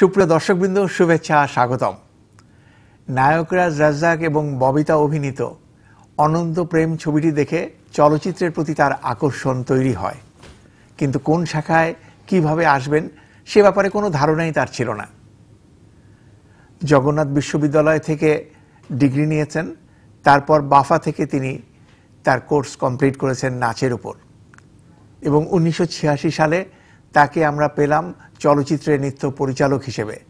সুপ্রিয় দর্শকবৃন্দ, শুভেচ্ছা, স্বাগতম। নায়করাজ রাজ্জাক এবং ববিতা অভিনীত অনন্ত প্রেম ছবিটি দেখে চলচ্চিত্রের প্রতি তার আকর্ষণ তৈরি হয়। কিন্তু কোন শাখায় কীভাবে আসবেন সে ব্যাপারে কোনো ধারণাই তার ছিল না। জগন্নাথ বিশ্ববিদ্যালয় থেকে ডিগ্রি নিয়েছেন, তারপর বাফা থেকে তিনি তার কোর্স কমপ্লিট করেছেন নাচের উপর। এবং উনিশশো ছিয়াশি সালে তাকে আমরা পেলাম চলচ্চিত্রের নৃত্য পরিচালক হিসেবে।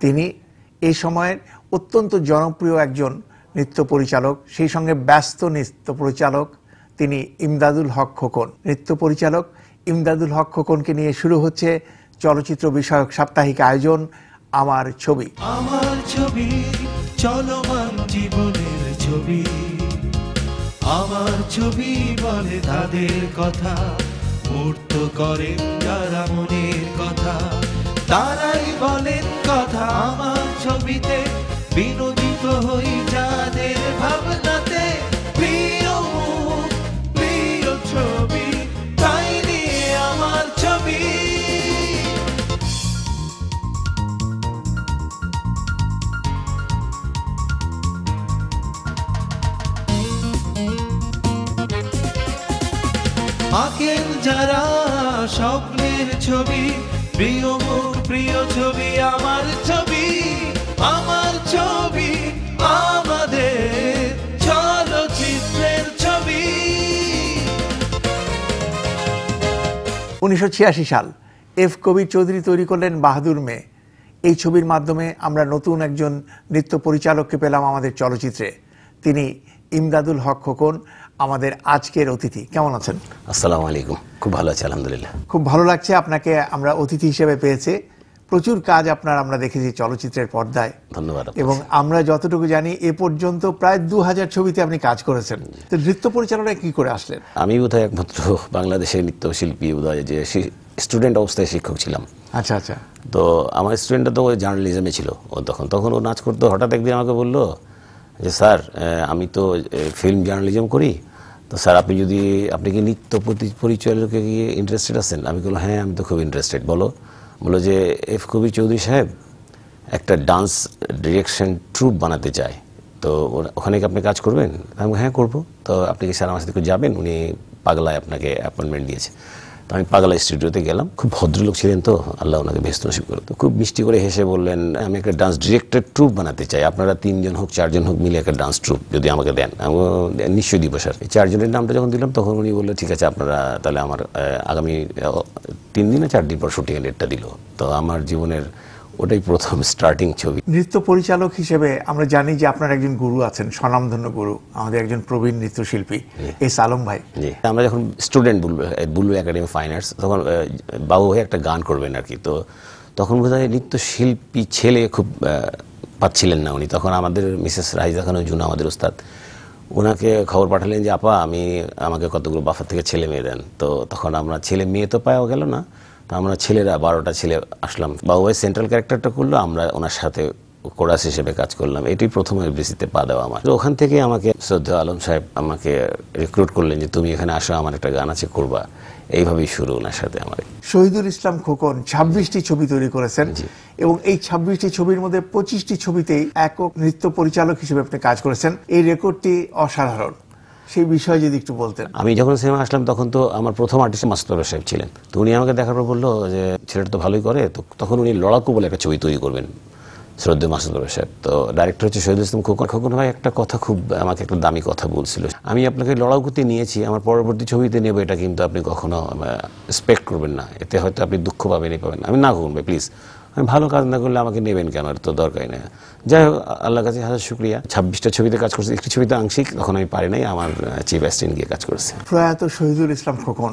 তিনি এই সময়ের অত্যন্ত জনপ্রিয় একজন নৃত্য পরিচালক, সেই সঙ্গে ব্যস্ত নৃত্য পরিচালক তিনি ইমদাদুল হক খোকন। নৃত্য পরিচালক ইমদাদুল হক খোকনকে নিয়ে শুরু হচ্ছে চলচ্চিত্র বিষয়ক সাপ্তাহিক আয়োজন, আমার ছবি। আমার ছবি চলমান জীবনের ছবি। আমার ছবি বলে তাদের কথা। মূর্ত করেন যারা মনের কথা তারাই বলেন কথা আমার ছবিতে। বিনোদিত হই যাদের ভাবনাতে আঁকেন যারা স্বপ্নের ছবি, প্রিয় মুখ প্রিয় ছবি, আমার ছবি আমার ছবি, আমাদের চলচ্চিত্রের ছবি। উনিশশো ছিয়াশি সাল, এফ কবির চৌধুরী তৈরি করলেন বাহাদুর মেয়ে এই ছবির মাধ্যমে আমরা নতুন একজন নৃত্য পরিচালককে পেলাম আমাদের চলচ্চিত্রে। তিনি ইমদাদুল হক খোকন আমাদের আজকের অতিথি। কেমন আছেন? আসসালামু আলাইকুম। খুব ভালো আছি আলহামদুলিল্লাহ। খুব ভালো লাগছে আপনাকে আমরা অতিথি হিসেবে পেয়েছে। প্রচুর কাজ আপনার আমরা দেখেছি চলচ্চিত্রের পর্দায়। ধন্যবাদ এবং আমরা যতটুকু জানি এ পর্যন্ত প্রায় দু হাজার ছবিতে আপনি কাজ করেছেন। তো নৃত্য পরিচালনায় কি করে আসলেন? আমি বোধহয় একমাত্র বাংলাদেশের নৃত্যশিল্পী বোধহয় যে স্টুডেন্ট অবস্থায় শিক্ষক ছিলাম। আচ্ছা আচ্ছা। তো আমার স্টুডেন্টটা তো ওই জার্নালিজমে ছিল ও তখন। তখন ও নাচ করতো হঠাৎ একদিন আমাকে বলল যে স্যার আমি তো ফিল্ম জার্নালিজম করি তো স্যার, আপনি যদি, আপনি কি নিত্য প্রতি- লোকে গিয়ে ইন্টারেস্টেড আছেন? আমি বললাম হ্যাঁ আমি তো খুব ইন্টারেস্টেড বলো। বলো যে, এফ কবির চৌধুরী সাহেব, একটা ডান্স ডিরেকশন ট্রুপ বানাতে চায়। তো ওখানে কি আপনি কাজ করবেন? আমি হ্যাঁ করব। তো আপনি কি স্যার আমার সাথে যাবেন? উনি পাগলায় আপনাকে অ্যাপয়েন্টমেন্ট দিয়েছে। তো আমি পাগলা স্টুডিওতে গেলাম। খুব ভদ্রলোক ছিলেন তো, আল্লাহ ওনাকে ব্যস্ত নসিব করে তো খুব মিষ্টি করে হেসে বললেন, আমি একটা ডান্স ডিরেক্টর ট্রুপ বানাতে চাই। আপনারা তিনজন হোক, চারজন হোক মিলে একটা ডান্স ট্রুপ যদি আমাকে দেন। আমি নিশ্চয়ই দিব, স্যার। এই চারজনের নামটা যখন দিলাম, তখন উনি বলল, ঠিক আছে, আপনারা তাহলে আমার আগামী তিন দিন না চার দিন পর শুটিংয়ের ডেটটা দিল। তো আমার জীবনের ওটাই প্রথম স্টার্টিং ছবি। নৃত্য পরিচালক হিসেবে আমরা জানি যে আপনার একজন গুরু আছেন স্বনামধন্য গুরু আমাদের একজন প্রবীণ নৃত্যশিল্পী এস আলম ভাই। জি। আমরা যখন student Bulbul Bulbul academy fine arts তখন বাবু ভাই একটা গান করবেন আর কি। তো তখন বোধ হয় নৃত্যশিল্পী ছেলে খুব পাচ্ছিলেন না উনি। তখন আমাদের মিসেস রাইজা খান জুন আমাদের ওস্তাদ ওনাকে খবর পাঠালেন যে আপা আমি আমাকে কতগুলো বাফার থেকে ছেলে মেয়ে দেন। তো তখন আমরা ছেলে মেয়ে তো পাওয়া গেল না। তো আমরা ছেলেরা বারোটা ছেলে আসলাম। বাবুভাই সেন্ট্রাল ক্যারেক্টারটা করল আমরা ওনার সাথে কোরাস হিসেবে কাজ করলাম। এটাই প্রথম এফডিসিতে পা দেওয়া আমার। তো ওখান থেকে আমাকে শ্রদ্ধা আলম সাহেব আমাকে রিক্রুট করলেন যে তুমি এখানে আসো আমার একটা গান আছে করবা। এইভাবেই শুরু ওনার সাথে আমার। শহীদুল ইসলাম খোকন ছাব্বিশটি ছবি তৈরি করেছেন এবং এই ছাব্বিশটি ছবির মধ্যে পঁচিশটি ছবিতেই একক নৃত্য পরিচালক হিসেবে আপনি কাজ করেছেন। এই রেকর্ডটি অসাধারণ। সেই বিষয়ে যদি একটু বলতেন। আমি যখন সিনেমা আসলাম, তখন তো আমার প্রথম আর্টিস্ট মাস্টার সাহেব ছিলেন। তো উনি আমাকে দেখার পর বলল যে, ছেলেটা তো ভালোই করে। তো তখন উনি লড়াকু বলে একটা ছবি তৈরি করবেন, শ্রদ্ধেয় মাসুদ সাহেব। তো ডাইরেক্টর হচ্ছে শহীদ ইসলাম খোকন। খোকন ভাই একটা কথা খুব, আমাকে একটা দামি কথা বলছিল। আমি আপনাকে লড়াকুতে নিয়েছি, আমার পরবর্তী ছবিতে নেব, এটা কিন্তু আপনি কখনো এক্সপেক্ট করবেন না। এতে হয়তো আপনি দুঃখ পাবেন এই পাবেন আমি না করুন ভাই প্লিজ আমি ভালো কাজ না করলে আমাকে নেবেন কেন? এর তো দরকারই নেই যাই হোক আল্লাহর কাছে হাজার শুক্রিয়া। ছাব্বিশটা ছবিতে কাজ করছি একটি ছবিতে আংশিক তখন আমি পারি নাই আমার চিফ অ্যাসিস্ট্যান্ট গিয়ে কাজ করছে। প্রয়াত শহীদুল ইসলাম খোকন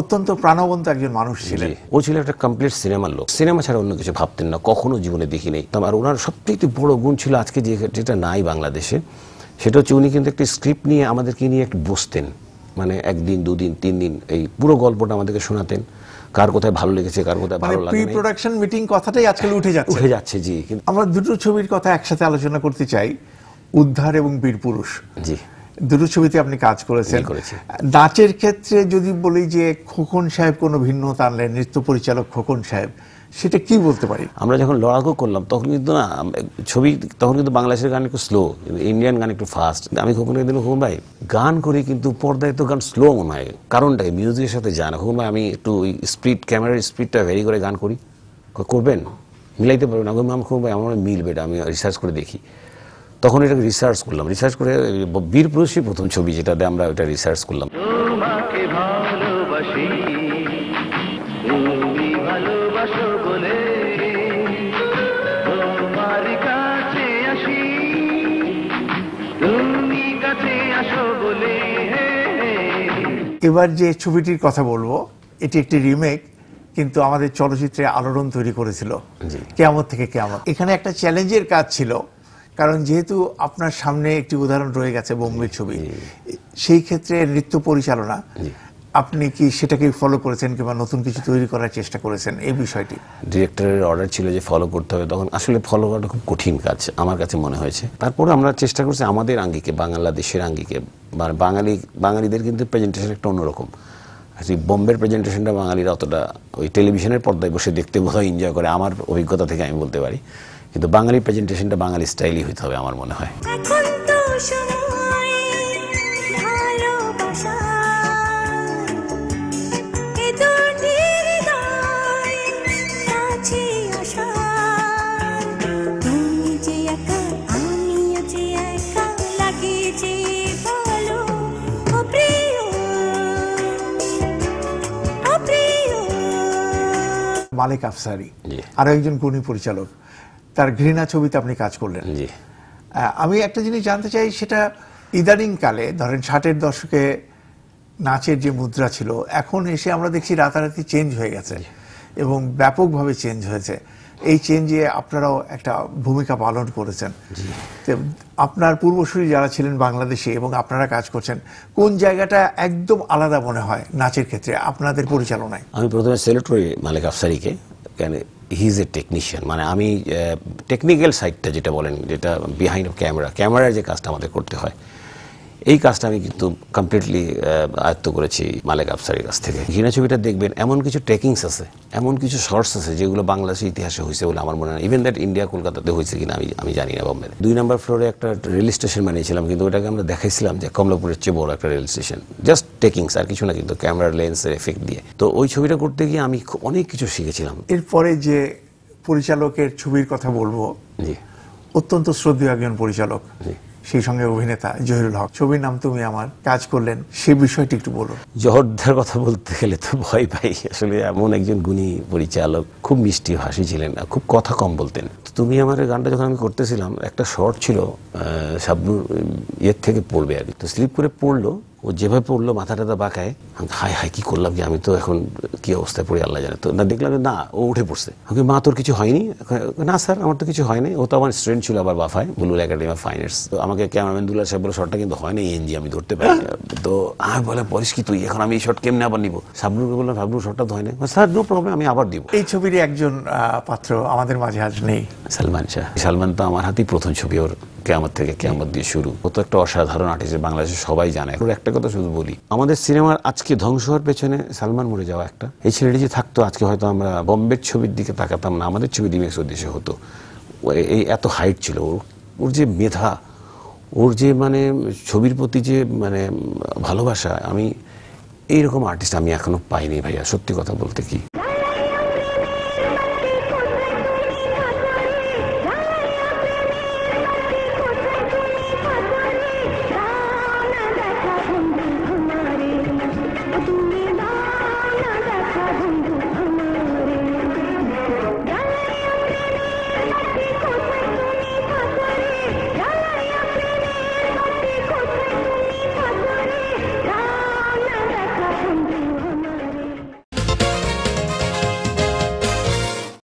অত্যন্ত প্রাণবন্ত একজন মানুষ ছিলেন। ও ছিল একটা কমপ্লিট সিনেমার লোক। সিনেমা ছাড়া অন্য কিছু ভাবতেন না কখনো জীবনে দেখি নেই। আর ওনার সবচেয়ে বড় গুণ ছিল আজকে যে যেটা নাই বাংলাদেশে সেটা হচ্ছে উনি কিন্তু একটি স্ক্রিপ্ট নিয়ে আমাদেরকে নিয়ে একটু বসতেন। মানে একদিন দুদিন তিন দিন এই পুরো গল্পটা আমাদেরকে শোনাতেন। কার কোথায় ভালো লেগেছে কার কোথায় ভালো ভালো প্রি লাগে প্রোডাকশন মিটিং কথাটাই আজকাল উঠে যাচ্ছে। উঠে যাচ্ছে জি আমরা দুটো ছবির কথা একসাথে আলোচনা করতে চাই উদ্ধার এবং বীরপুরুষ জি। দুটো ছবিতে আপনি কাজ করেছেন। নাচের ক্ষেত্রে যদি বলি যে খোকন সাহেব কোনো ভিন্নতা আনলেন নৃত্য পরিচালক খোকন সাহেব সেটা কি বলতে পারি? আমরা যখন লড়াকু করলাম তখন কিন্তু না ছবি তখন কিন্তু বাংলাদেশের গান একটু স্লো ইন্ডিয়ান গান একটু ফাস্ট আমি খোকন দিন খোকন ভাই গান করি কিন্তু পর্দায় তো গান স্লো মনে হয়। কারণটা কি? মিউজিকের সাথে যায় না খোকন ভাই আমি একটু স্পিড ক্যামেরার স্পিডটা ভেরি করে গান করি। করবেন? মিলাইতে পারবেন আমি খোকন ভাই আমার মিলবে এটা। আমি রিসার্চ করে দেখি। তখন এটাকে রিসার্চ করলাম। রিসার্চ করে বীর পুরুষই প্রথম ছবি যেটাতে আমরা ওটা রিসার্চ করলাম। তোমাকে ভালোবাসি তুমি ভালোবাসো বলে তোমার কাছে আসি তুমি কাছে আসো বলে। এবার যে ছবিটির কথা বলব এটি একটি রিমেক কিন্তু আমাদের চলচ্চিত্রে আলোড়ন তৈরি করেছিল। কেয়ামত থেকে কেমন এখানে একটা চ্যালেঞ্জের কাজ ছিল কারণ যেহেতু আপনার সামনে একটি উদাহরণ রয়ে গেছে বোম্বের ছবি সেই ক্ষেত্রে নৃত্য পরিচালনা আপনি কি সেটাকে ফলো করেছেন কিংবা নতুন কিছু তৈরি করার চেষ্টা করেছেন এই বিষয়টি? ডিরেক্টরের অর্ডার ছিল যে ফলো করতে হবে তখন আসলে ফলো করাটা খুব কঠিন কাজ আমার কাছে মনে হয়েছে। তারপরে আমরা চেষ্টা করছি আমাদের আঙ্গিকে বাংলাদেশের আঙ্গিকে বাঙালি বাঙালিদের কিন্তু প্রেজেন্টেশন একটা অন্যরকম। আর সেই বোম্বের প্রেজেন্টেশনটা বাঙালিরা অতটা ওই টেলিভিশনের পর্দায় বসে দেখতে বোধহয় এনজয় করে আমার অভিজ্ঞতা থেকে আমি বলতে পারি। কিন্তু বাঙালি প্রেজেন্টেশনটা বাঙালি স্টাইলই হইতে হবে আমার মনে হয়। মালিক আফসারি। আরও একজন গুণী পরিচালক। তার ঘৃণা ছবিতে আপনি কাজ করলেন। আমি একটা জিনিস জানতে চাই সেটা ইদানিং কালে ধরেন ষাটের দশকে নাচের যে মুদ্রা ছিল এখন এসে আমরা দেখছি রাতারাতি চেঞ্জ হয়ে গেছে এবং ব্যাপকভাবে চেঞ্জ হয়েছে। এই চেঞ্জে আপনারাও একটা ভূমিকা পালন করেছেন। আপনার পূর্বসূরি যারা ছিলেন বাংলাদেশে এবং আপনারা কাজ করছেন কোন জায়গাটা একদম আলাদা মনে হয় নাচের ক্ষেত্রে আপনাদের পরিচালনায়? আমি প্রথমে সিলেক্ট করি মালিক আফসারিকে কেন হি ইজ এ টেকনিশিয়ান মানে আমি টেকনিক্যাল সাইডটা যেটা বলেন, যেটা বিহাইন্ড ক্যামেরা ক্যামেরার যে কাজটা আমাদের করতে হয় এই কাজটা আমি কিন্তু কমপ্লিটলি আয়ত্ত করেছি মালিক আফসারির কাছ থেকে। ঘৃণা ছবিটা দেখবেন এমন কিছু ট্রেকিংস আছে এমন কিছু শর্টস আছে যেগুলো বাংলাদেশের ইতিহাসে হয়েছে বলে আমার মনে হয় ইভেন দ্যাট ইন্ডিয়া কলকাতাতে হয়েছে কিনা আমি আমি জানি না বম্বে দুই নম্বর ফ্লোরে একটা রেল স্টেশন বানিয়েছিলাম কিন্তু ওটাকে আমরা দেখাইছিলাম যে কমলাপুরের চেয়ে বড় একটা রেল স্টেশন জাস্ট টেকিংস আর কিছু না কিন্তু ক্যামেরার লেন্সের এফেক্ট দিয়ে। তো ওই ছবিটা করতে গিয়ে আমি অনেক কিছু শিখেছিলাম। এরপরে যে পরিচালকের ছবির কথা বলব জি। অত্যন্ত শ্রদ্ধেয় একজন পরিচালক। জি। সেই সঙ্গে অভিনেতা জহিরুল হক। ছবির নাম তুমি আমার। কাজ করলেন, সে বিষয়টি একটু বলো জহরদার কথা বলতে গেলে তো ভয় পাই। আসলে এমন একজন গুণী পরিচালক, খুব মিষ্টি হাসি ছিলেন খুব কথা কম বলতেন। তুমি আমার গানটা যখন আমি করতেছিলাম, একটা শর্ট ছিল শাবনুর, ইয়ের থেকে পড়বে আর কি। তো স্লিপ করে পড়ল ও যেভাবে পড়ল মাথা টাথা বাঁকায়। আমি হাই হাই কি করলাম কি আমি তো এখন কি অবস্থায় পড়ি আল্লাহ জানে। তো না দেখলাম যে না ও উঠে পড়ছে। আমি মা তোর কিছু হয়নি? না স্যার আমার তো কিছু হয়নি। ও তো আমার স্টুডেন্ট ছিল আবার বাফায় Bulbul academy of fine arts তো আমাকে ক্যামেরাম্যান দুলার সাহেব বলে শটটা কিন্তু হয়নি এনজি আমি ধরতে পারি তো আমি বলে বলিস কি তুই? এখন আমি এই শট কেমনে আবার নিবো? সাবনুরকে বললাম সাবনুর শটটা তো হয়নি। স্যার নো প্রবলেম আমি আবার দিব। এই ছবির একজন পাত্র আমাদের মাঝে আজ নেই। সালমান শাহ। সালমান তো আমার হাতেই প্রথম ছবি ওর। কেয়ামত থেকে কেয়ামত দিয়ে শুরু। ও তো একটা অসাধারণ আর্টিস্ট বাংলাদেশে সবাই জানে। ওর একটা কথা শুধু বলি, আমাদের সিনেমার আজকে ধ্বংস হওয়ার পেছনে সালমান মরে যাওয়া একটা। এই ছেলেটি যে থাকতো, আজকে হয়তো আমরা বম্বের ছবির দিকে তাকাতাম না, আমাদের ছবি রিমেক্স উদ্দেশ্যে হতো। এই এত হাইট ছিল, ওর ওর যে মেধা, ওর যে মানে ছবির প্রতি যে মানে ভালোবাসা, আমি এইরকম আর্টিস্ট আমি এখনও পাইনি ভাইয়া, সত্যি কথা বলতে কি।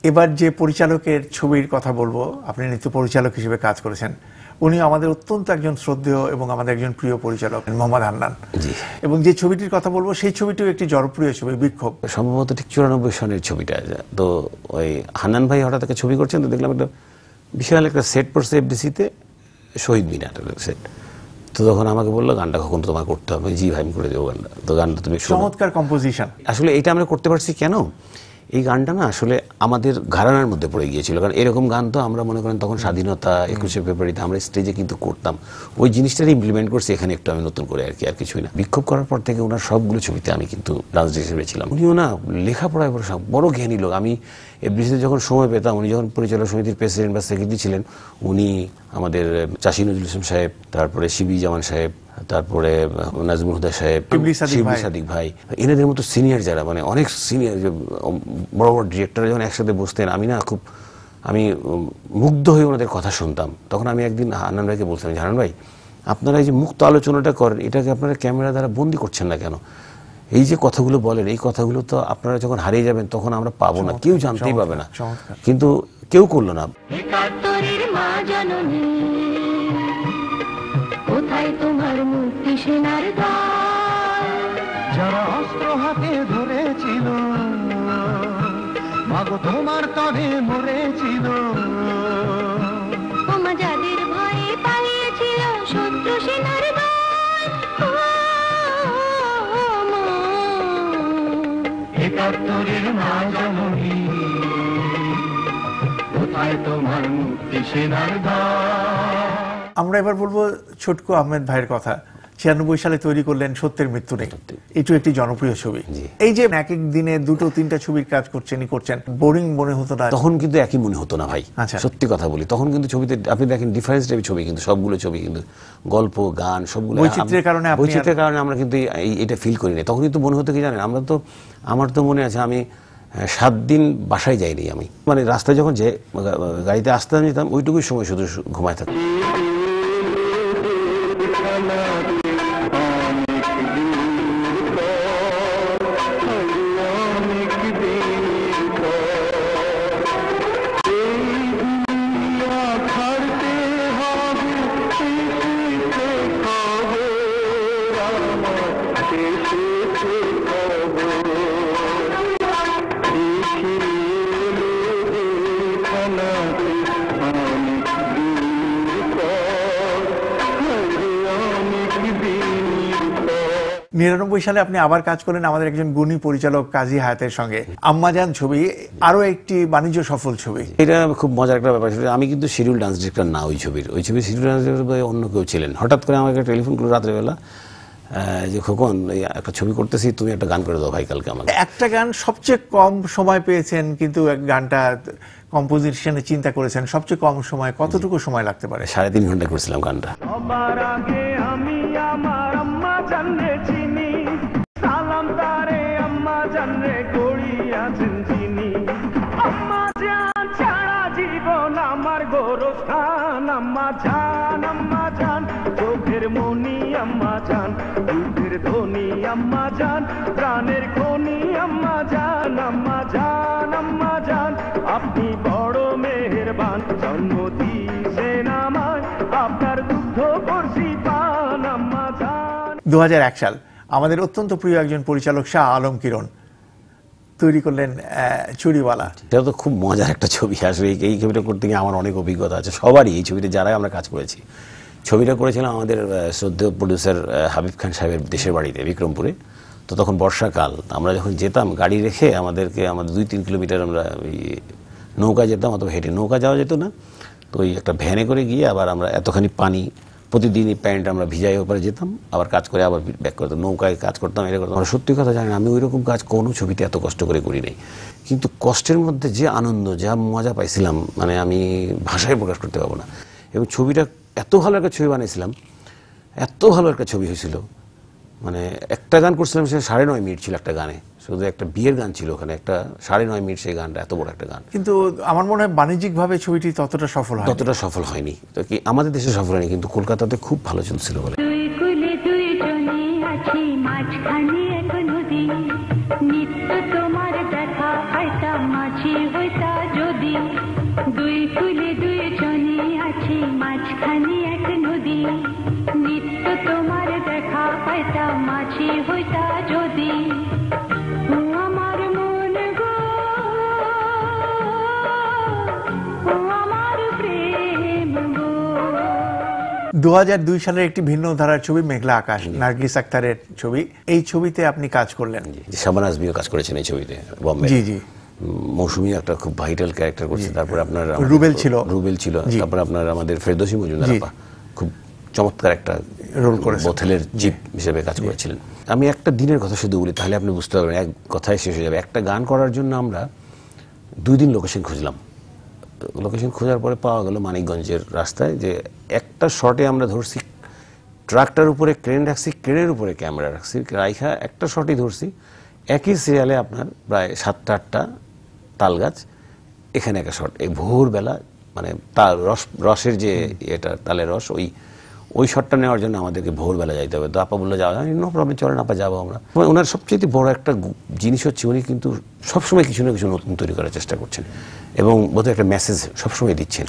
এবার যে পরিচালকের ছবির কথা বলব আপনি নৃত্য পরিচালক হিসেবে কাজ করেছেন উনি আমাদের অত্যন্ত একজন শ্রদ্ধেয় এবং আমাদের একজন প্রিয় পরিচালক মোহাম্মদ হান্নান। এবং যে ছবিটির কথা বলব সেই ছবিটিও একটি জনপ্রিয় ছবি বিক্ষোভ। সম্ভবত ঠিক চুরানব্বই সনের ছবিটা। তো ওই হান্নান ভাই হঠাৎ একটা ছবি করছেন তো দেখলাম একটা বিশাল একটা সেট পড়ছে এফডিসিতে শহীদ মিনার সেট। তো তখন আমাকে বলল গানটা কখন তোমার করতে হবে? জি ভাই আমি করে দেবো গানটা। তো গানটা তুমি চমৎকার কম্পোজিশন আসলে এটা আমরা করতে পারছি কেন? এই গানটা না আসলে আমাদের ঘরানার মধ্যে পড়ে গিয়েছিল। কারণ এরকম গান তো আমরা মনে করেন তখন স্বাধীনতা একুশে ফেব্রুয়ারিতে আমরা স্টেজে কিন্তু করতাম। ওই জিনিসটারই ইমপ্লিমেন্ট করছি, এখানে একটু আমি নতুন করে আর কি, আর কিছুই না। বিক্ষোভ করার পর থেকে ওনার সবগুলো ছবিতে আমি কিন্তু ডান্স হিসেবে ছিলাম। উনিও না লেখাপড়ায় বড় বড় জ্ঞানী লোক। আমি এফডিসিতে যখন সময় পেতাম, উনি যখন পরিচালক সমিতির প্রেসিডেন্ট বা সেক্রেটারি ছিলেন, উনি আমাদের চাষি নজরুল ইসলাম সাহেব, তারপরে শিবি জামান সাহেব তারপরে নাজমুল হুদা সাহেব শিবলি সাদিক ভাই। এনাদের মতো সিনিয়র যারা মানে অনেক সিনিয়র বড় বড় ডিরেক্টর যখন একসাথে বসতেন আমি না খুব আমি মুগ্ধ হয়ে ওনাদের কথা শুনতাম। তখন আমি একদিন হান্নান ভাইকে বলছিলাম জানান ভাই আপনারা এই যে মুক্ত আলোচনাটা করেন এটাকে আপনারা ক্যামেরা দ্বারা বন্দি করছেন না কেন? এই যে কথাগুলো বলেন এই কথাগুলো তো আপনারা যখন হারিয়ে যাবেন তখন আমরা পাবো না। কেউ জানতেই পাবে না। কিন্তু কেউ করল না। কোথায় তোমার মুক্তি সেনার যারা অস্ত্র হাতে ধরেছিল মাগো তোমার তরে মরেছিল। ওমা যাদের ভয়ে পালিয়েছিল শত্রু সেনার। একাত্তরের মা। জননী কোথায় তোমার মুক্তি সেনার দল? আমরা এবার বলব ছোটকু আহমেদ ভাইয়ের কথা। ছিয়ানব্বই সালে তৈরি করলেন সত্যের মৃত্যু নেই। এটু একটি জনপ্রিয় ছবি। এই যে এক এক দিনে দুটো তিনটা ছবির কাজ করছেনই করছেন বোরিং মনে হতো না। তখন কিন্তু একই মনে হতো না ভাই। আচ্ছা। সত্যি কথা বলি তখন কিন্তু ছবিতে আপনি দেখেন ডিফারেন্স টাইপের ছবি কিন্তু সবগুলো ছবি কিন্তু গল্প গান সবগুলো বৈচিত্র্যের কারণে বৈচিত্র্যের কারণে আমরা কিন্তু এই- এটা ফিল করি না। তখন কিন্তু মনে হতো কি জানেন আমরা তো আমার তো মনে আছে আমি সাত দিন বাসায় যাইনি আমি। মানে রাস্তায় যখন যে গাড়িতে আসতে যেতাম ওইটুকুই সময় শুধু ঘুমায় থাকতাম। নিরানব্বই সালে আপনি আবার কাজ করলেন আমাদের একজন গুণী পরিচালক কাজী হায়াতের সঙ্গে। আম্মাজান ছবি আরও একটি বাণিজ্য সফল ছবি। এটা খুব মজার একটা ব্যাপার ছিল। আমি কিন্তু শিডিউল ডান্স ডিরেক্টর না ওই ছবির। ওই ছবির শিডিউল ডান্স ডিরেক্টর অন্য কেউ ছিলেন। হঠাৎ করে আমাকে টেলিফোন করল রাত্রেবেলা যে খোকন এই একটা ছবি করতেছি তুমি একটা গান করে দাও ভাই কালকে আমাকে। একটা গান সবচেয়ে কম সময় পেয়েছেন কিন্তু এক গানটা কম্পোজিশনে চিন্তা করেছেন সবচেয়ে কম সময় কতটুকু সময় লাগতে পারে? সাড়ে তিন ঘণ্টা করেছিলাম গানটা। আমি আমার আম্মা সালাম তারে, আম্মা জানলে করিয়াছেন চিনি আম্মা জান ছাড়া জীবন আমার গোরস্থান। আম্মা জান আম্মা জান, চোখের মনি, আম্মা জান, দুধের ধনি, আম্মা জান, প্রাণের খনি, আম্মা জান আম্মা জান আম্মা জান। আপনি বড় মেহেরবান, জন্ম দিয়েছেন আমায়। আপনার দুগ্ধ করছি পান, আম্মা জান। দু হাজার এক সাল। আমাদের অত্যন্ত প্রিয় একজন পরিচালক শাহ আলম কিরণ। তৈরি করলেন চুরিওয়ালা এটা তো খুব মজার একটা ছবি। আসলে এই- ছবিটা করতে গিয়ে আমার অনেক অভিজ্ঞতা আছে। সবারই এই ছবিটা যারাই আমরা কাজ করেছি। ছবিটা করেছিলাম আমাদের শ্রদ্ধেয় প্রডিউসার হাবিব খান সাহেবের দেশের বাড়িতে, বিক্রমপুরে। তো তখন বর্ষাকাল আমরা যখন যেতাম, গাড়ি রেখে আমাদেরকে, আমাদের দুই তিন কিলোমিটার আমরা ওই নৌকা যেতাম, অথবা হেঁটে নৌকা যাওয়া যেত না। তো ওই একটা ভ্যানে করে গিয়ে আবার আমরা এতখানি পানি প্রতিদিনই প্যান্ট আমরা ভিজাই ওপারে যেতাম, আবার কাজ করে আবার ব্যাক করতাম, নৌকায় কাজ করতাম এটা করতাম। আমরা সত্যি কথা জানি আমি ওই রকম কাজ কোনো ছবিতে এত কষ্ট করে করি নাই। কিন্তু কষ্টের মধ্যে যে আনন্দ, যা মজা পাইছিলাম মানে আমি ভাষায় প্রকাশ করতে পারব না। এবং ছবিটা এত ভালো একটা ছবি বানিয়েছিলাম, এত ভালো একটা ছবি হয়েছিল। মানে একটা গান করছিলাম সে সাড়ে নয় মিনিট ছিল একটা গানে। শুধু একটা বিয়ের গান ছিল ওখানে একটা সাড়ে নয় মিনিট সেই গানটা এত বড় একটা গান। কিন্তু আমার মনে হয় বাণিজ্যিকভাবে ছবিটি ততটা সফল হয় ততটা সফল হয়নি। তো কি আমাদের দেশে সফল হয়নি কিন্তু কলকাতাতে খুব ভালো চলছিল বলে। দুই কুলে দুই জনে আছি মাঝখানে এক নদী। নিত্য তোমার দেখা পাইতা মাঝি হইতা দুহাজার দুই সালের একটি ভিন্ন ধারার ছবি মেঘলা আকাশ নার্গিস আক্তারের ছবি। এই ছবিতে আপনি কাজ করলেন। শাবান আজমিও কাজ করেছেন এই ছবিতে বম্বে। জি জি। মৌসুমী একটা খুব ভাইটাল ক্যারেক্টার করছে তারপর আপনার রুবেল ছিল। রুবেল ছিল তারপর আপনার আমাদের ফেরদৌসী মজুমদার খুব চমৎকার একটা রোল করেছেন। বোথেলের চিপ হিসেবে কাজ করেছিলেন। আমি একটা দিনের কথা শুধু বলি তাহলে আপনি বুঝতে পারবেন এক কথায় শেষ হয়ে যাবে। একটা গান করার জন্য আমরা দুই দিন লোকেশন খুঁজলাম। লোকেশন খোঁজার পরে পাওয়া গেল মানিকগঞ্জের রাস্তায় যে একটা শটে আমরা ধরছি, ট্রাকটার উপরে ক্রেন রাখছি ক্রেনের উপরে ক্যামেরা রাখছি, রাইখা একটা শটই ধরছি, একই সিরিয়ালে আপনার প্রায় সাতটা আটটা তাল গাছ, এখানে একটা শট এই ভোরবেলা মানে তাল রস, রসের যে এটা তালের রস, ওই ওই শটটা নেওয়ার জন্য আমাদেরকে ভোরবেলা যাইতে হবে। তো আপা বলল যাওয়া নো প্রবলেম, চলেন আপা যাব আমরা। ওনার সবচেয়ে বড় একটা জিনিস হচ্ছে উনি কিন্তু সবসময় কিছু না কিছু নতুন তৈরি করার চেষ্টা করছেন এবং বোধহয় একটা মেসেজ সবসময় দিচ্ছেন।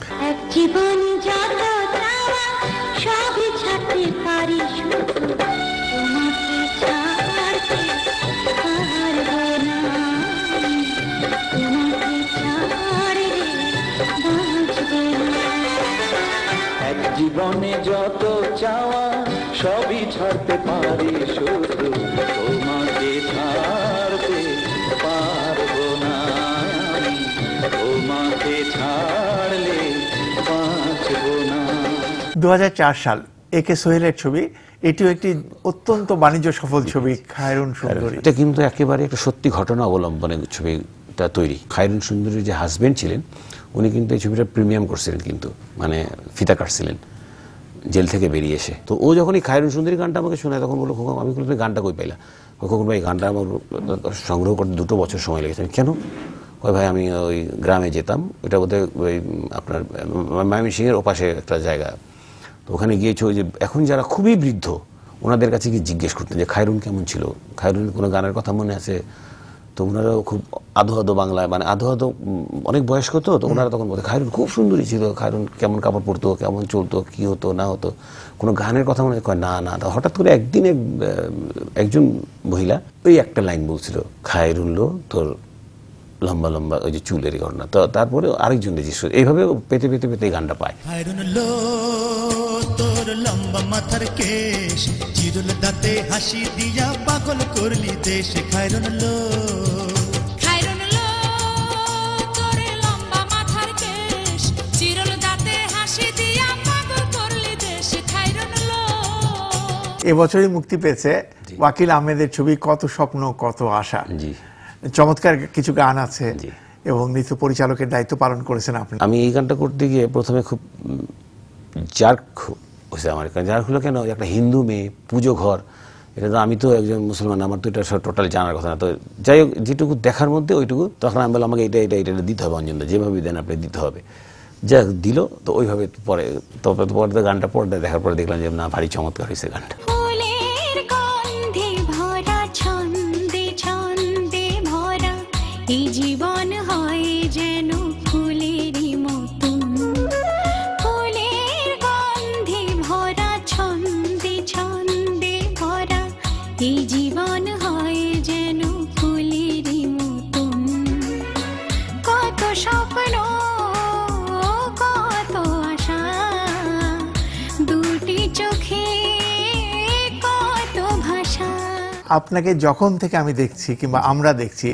ছাড়তে পারি শুধু তোমাকে ছাড়তে পারব না আমি। তোমাকে ছাড়লে বাঁচবো না। দু হাজার চার সাল এ কে সোহেলের ছবি এটিও একটি অত্যন্ত বাণিজ্য সফল ছবি খায়রুন সুন্দরী। এটা কিন্তু একেবারে একটা সত্যি ঘটনা অবলম্বনে ছবিটা তৈরি। খায়রুন সুন্দরীর যে হাজবেন্ড ছিলেন উনি কিন্তু এই ছবিটা প্রিমিয়াম করছিলেন কিন্তু মানে ফিতা কাটছিলেন। জেল থেকে বেরিয়ে এসে। তো ও যখন এই খায়রুন সুন্দরী গানটা আমাকে শোনায়, তখন বলল খোকা আমি তুমি গানটা কই পাইলা? কখন ভাই, গানটা আমার সংগ্রহ করতে দুটো বছর সময় লেগেছে। কেন? ওই ভাই, আমি ওই গ্রামে যেতাম ওটা বোধহয় ওই আপনার ময়মনসিংহের ওপাশে একটা জায়গা। তো ওখানে গিয়েছে ওই যে, এখন যারা খুবই বৃদ্ধ, ওনাদের কাছে গিয়ে জিজ্ঞেস করতেন যে খায়রুন কেমন ছিল? খায়রুন কোনো গানের কথা মনে আছে? তো ওনারাও খুব আধো আধো বাংলায় মানে আধো আধো অনেক বয়স্ক তো তো ওনারা তখন বলতে খায়রুন খুব সুন্দরী ছিল খায়রুন কেমন কাপড় পরতো কেমন চলতো কি হতো না হতো। কোনো গানের কথা মনে কয় না না হঠাৎ করে একদিন এক, একজন মহিলা ওই একটা লাইন বলছিল খায়রুন লো তোর লম্বা লম্বা ওই যে চুলের ঘটনা তো তারপরে আরেকজন রেজিস্টার এইভাবে পেতে পেতে পেতে এই গানটা পায়। তোর লম্বা মাথার কেশ চিরুল দাঁতে হাসি দিয়া পাগল করলি দেশ। খায়রন লো এবছরই মুক্তি পেয়েছে ওয়াকিল আহমেদের ছবি কত স্বপ্ন কত আশা। জি। চমৎকার কিছু গান আছে জি। এবং নৃত্য পরিচালকের দায়িত্ব পালন করেছেন আপনি। আমি এই গানটা করতে গিয়ে প্রথমে খুব জার্ক হয়েছে আমার। কারণ জার্ক হলো কেন? একটা হিন্দু মেয়ে পুজো ঘর। এটা তো আমি তো একজন মুসলমান আমার তো এটা সব টোটাল জানার কথা না। তো যাই হোক যেটুকু দেখার মধ্যে ওইটুকু তখন আমি বললাম আমাকে এটা এটা এটা দিতে হবে অঞ্জনদা। যেভাবে দেন আপনি দিতে হবে। যা দিল, তো ওইভাবে পরে তবে পরে গানটা পরে দেখার পরে দেখলাম যে, না, ভারী চমৎকার হয়েছে গানটা। আপনাকে যখন থেকে আমি দেখছি কিংবা আমরা দেখছি।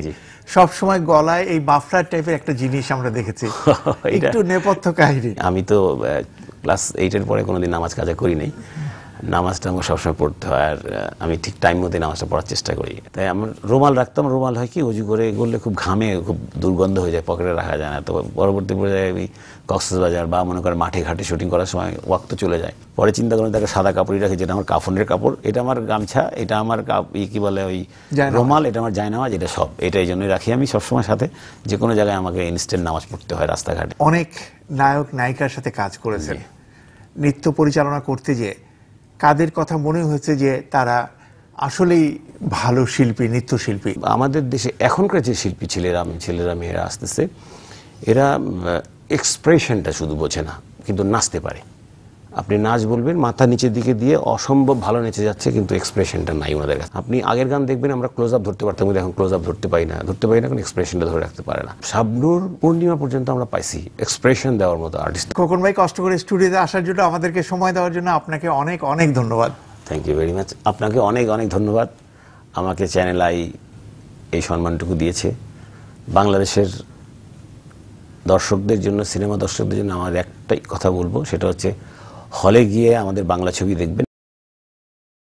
সব সময় গলায় এই বাফলার টাইপের একটা জিনিস আমরা দেখেছি। একটু নেপথ্য কাহিনী। আমি তো ক্লাস এইটের পরে কোনোদিন নামাজ কাজা করি নাই নামাজটা আমার সবসময় পড়তে হয় আর আমি ঠিক টাইম মতো নামাজটা পড়ার চেষ্টা করি। তাই আমার রুমাল রাখতাম রুমাল হয় কি উজু করে করলে খুব ঘামে খুব দুর্গন্ধ হয়ে যায় পকেটে রাখা যায় না। তো পরবর্তী পর্যায়ে আমি কক্সবাজার বা মনে করেন মাঠে ঘাটে শুটিং করার সময় ওয়াক্ত চলে যায়। পরে চিন্তা করলাম তাকে সাদা কাপড়ই রাখি যেটা আমার কাফনের কাপড়। এটা আমার গামছা এটা আমার কাপ- ই কি বলে ওই রুমাল এটা আমার জায়নামাজ এটা সব। এটা এই জন্যই রাখি আমি সবসময় সাথে। যে কোনো জায়গায় আমাকে ইনস্ট্যান্ট নামাজ পড়তে হয় রাস্তাঘাটে। অনেক নায়ক নায়িকার সাথে কাজ করেছেন। নৃত্য পরিচালনা করতে গিয়ে কাদের কথা মনে হয়েছে যে তারা আসলেই ভালো শিল্পী, নৃত্যশিল্পী? আমাদের দেশে এখনকার যে শিল্পী ছেলেরা ছেলেরা, মেয়েরা আসতেছে, এরা এক্সপ্রেশনটা শুধু বোঝে না, কিন্তু নাচতে পারে। আপনি নাচ বলবেন মাথা নিচের দিকে দিয়ে অসম্ভব ভালো নেচে যাচ্ছে কিন্তু এক্সপ্রেশনটা নাই ওনাদের কাছে। আপনি আগের গান দেখবেন আমরা ক্লোজ আপ ধরতে পারতাম কিন্তু এখন ক্লোজ আপ ধরতে পারি না। ধরতে পারি না কারণ এক্সপ্রেশনটা ধরে রাখতে পারে না। শাবনুর পূর্ণিমা পর্যন্ত আমরা পাইছি এক্সপ্রেশন দেওয়ার মতো আর্টিস্ট খোকন ভাই কষ্ট করে স্টুডিওতে আসার জন্য আমাদেরকে সময় দেওয়ার জন্য আপনাকে অনেক অনেক ধন্যবাদ। থ্যাংক ইউ ভেরি মাচ আপনাকে অনেক অনেক ধন্যবাদ। আমাকে চ্যানেল আই এই সম্মানটুকু দিয়েছে। বাংলাদেশের দর্শকদের জন্য সিনেমা দর্শকদের জন্য আমার একটাই কথা বলব সেটা হচ্ছে হলে গিয়ে আমাদের বাংলা ছবি দেখবেন।